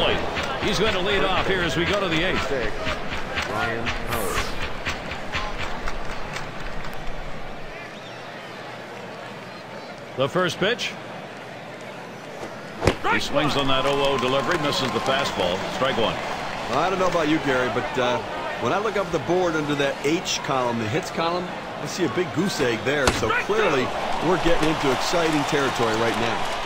plate. He's going to lead off here as we go to the eighth. Ryan Howard. The first pitch. He swings on that 0-0 delivery, misses the fastball. Strike one. Well, I don't know about you, Gary, but uh, when I look up the board under that H column, the hits column, I see a big goose egg there. So clearly, we're getting into exciting territory right now.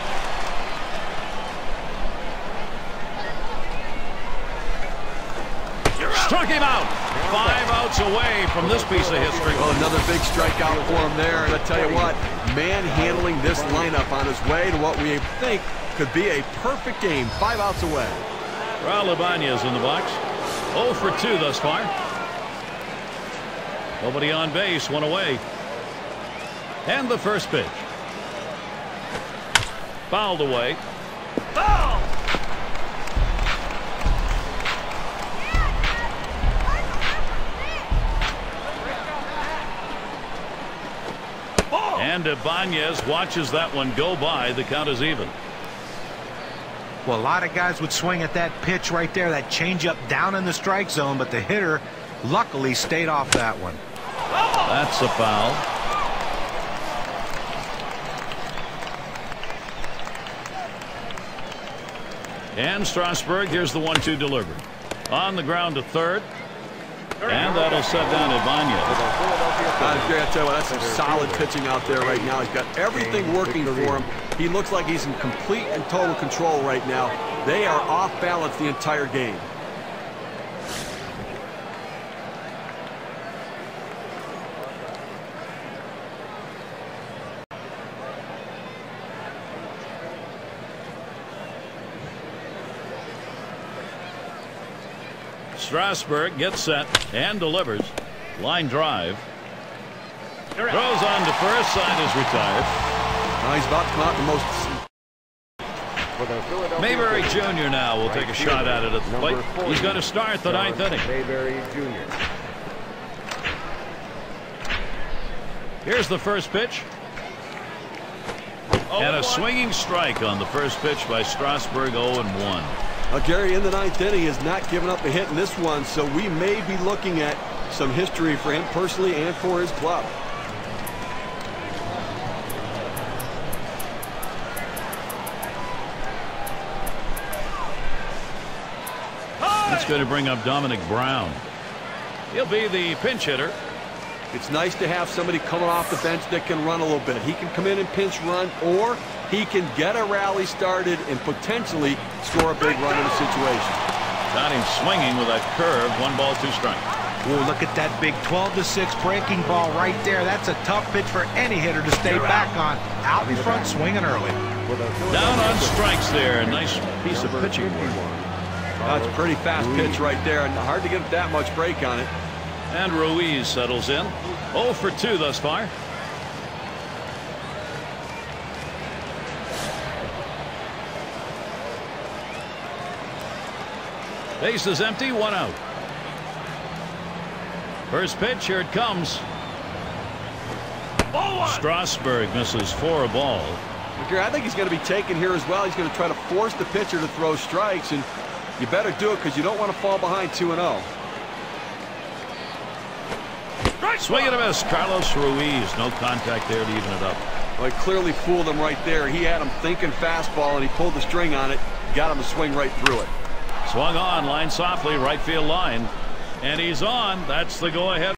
Struck him out. Five outs away from this piece of history. Well, another big strikeout for him there. And I tell you what, manhandling this lineup on his way to what we think could be a perfect game. Five outs away. Raul Ibanez in the box. 0 for 2 thus far. Nobody on base, one away. And the first pitch. Fouled away. Oh! And Ibanez watches that one go by. The count is even. Well, a lot of guys would swing at that pitch right there, that changeup down in the strike zone, but the hitter luckily stayed off that one. That's a foul. And Strasburg, here's the one-two delivery. On the ground to third. And that'll set down Gary, I tell you what, that's some solid pitching out there right now. He's got everything working for him. He looks like he's in complete and total control right now. They are off balance the entire game. Strasburg gets set and delivers. Line drive. Throws on to first. Side is retired. Now he's about to come out the most For Mayberry Jr. now will take a right shot at it at the plate. He's going to start the ninth inning. Mayberry Jr. Here's the first pitch. And a swinging strike on the first pitch by Strasburg 0 and 1. Uh, Gary in the ninth inning has not given up a hit in this one, so we may be looking at some history for him personally and for his club. That's going to bring up Domonic Brown. He'll be the pinch hitter. It's nice to have somebody coming off the bench that can run a little bit. He can come in and pinch run, or he can get a rally started and potentially score a big run in a situation. Got him swinging with that curve. One ball, two strikes. Oh, look at that big 12 to 6 breaking ball right there. That's a tough pitch for any hitter to stay back on. Out in front, swinging early. Down on strikes there. Nice piece of pitching That's a pretty fast pitch right there, and hard to get that much break on it. And Ruiz settles in. 0 for 2 thus far. Base is empty, one out. First pitch, here it comes. Strasburg misses for a ball. I think he's going to be taken here as well. He's going to try to force the pitcher to throw strikes, and you better do it because you don't want to fall behind 2-0. Swing and a miss. Carlos Ruiz. No contact there to even it up. Well, he clearly fooled him right there. He had him thinking fastball, and he pulled the string on it. Got him to swing right through it. Swung on, line softly, right field line. And he's on. That's the go ahead.